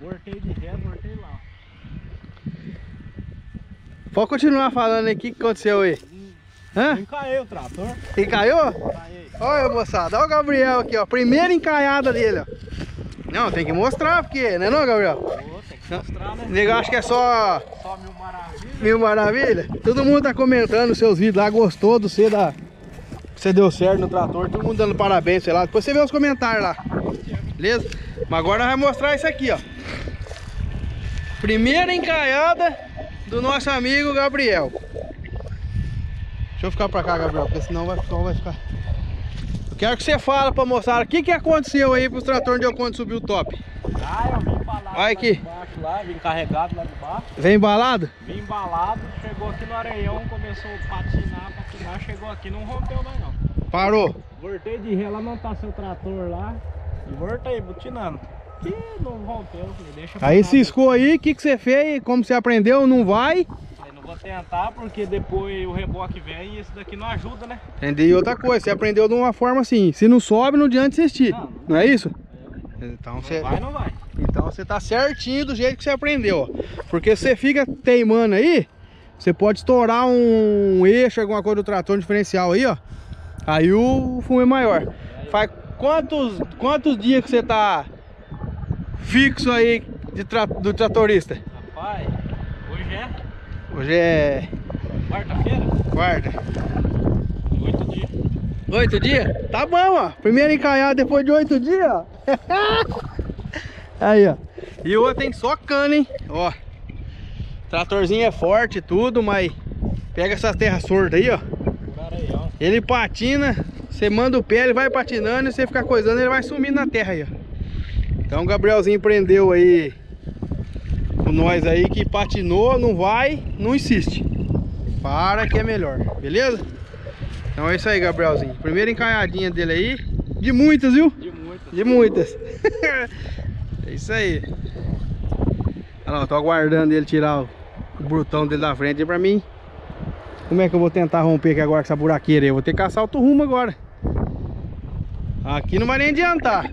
Voltei de ré, voltei lá. Pode continuar falando aí, o que, aconteceu aí? Hã? Encaiei o trator. E caiu? Encaiei. Olha, moçada, olha o Gabriel aqui, ó. Primeira encaiada dele, ó. Não, tem que mostrar, porque, né não, Gabriel? Pô, tem que mostrar, né? Nego acho que é só Só mil maravilhas. mil maravilha. Todo mundo tá comentando os seus vídeos lá, gostou do você da... Você deu certo no trator, todo mundo dando parabéns, sei lá. Depois você vê os comentários lá. Beleza? Mas agora nós vamos mostrar isso aqui, ó. Primeira encaiada do nosso amigo Gabriel. Deixa eu ficar pra cá, Gabriel, porque senão vai, vai ficar... Eu quero que você fale pra moçada o que, que aconteceu aí pros tratores de Oconto subir o top. Ah, eu vim embalado Olha lá aqui. baixo lá, vim carregado lá de baixo. Vem embalado? Vim embalado, chegou aqui no areião, começou a patinar, patinar, chegou aqui, não rompeu mais não. Parou. Voltei de ré, lá não tá seu trator lá. E voltei, butinando. Que não rompeu, deixa Aí ciscou aí, o que, que você fez? Como você aprendeu? Não vai? Falei, não vou tentar porque depois o reboque vem e esse daqui não ajuda, né? Entendi outra coisa, você aprendeu de uma forma assim. Se não sobe, não adianta insistir. Não, não Não é isso? É, Então não você, vai, não vai. então você tá certinho do jeito que você aprendeu, ó. Porque se você fica teimando aí, você pode estourar um eixo, alguma coisa do trator um diferencial aí, ó. Aí o fumo é maior. Faz quantos, quantos dias que você tá fixo aí de tra- do tratorista? Rapaz, hoje é Hoje é quarta-feira, quarta. oito dias. Oito dias? Tá bom, ó. Primeiro encaiado depois de oito dias, ó. Aí, ó. E o outro tem só cana, hein? Ó. Tratorzinho é forte e tudo, mas pega essas terras sordas aí, ó. Ele patina, você manda o pé, ele vai patinando e você ficar coisando, ele vai sumindo na terra aí, ó. Então o Gabrielzinho prendeu aí com nós aí que patinou, não vai, não insiste. Para que é melhor, beleza? Então é isso aí, Gabrielzinho. Primeira encaiadinha dele aí, de muitas, viu? De muitas. De muitas. é isso aí. Olha lá, eu tô aguardando ele tirar o, o brutão dele da frente aí pra mim. Como é que eu vou tentar romper aqui agora com essa buraqueira aí? Eu vou ter que caçar outro rumo agora. Aqui não vai nem adiantar.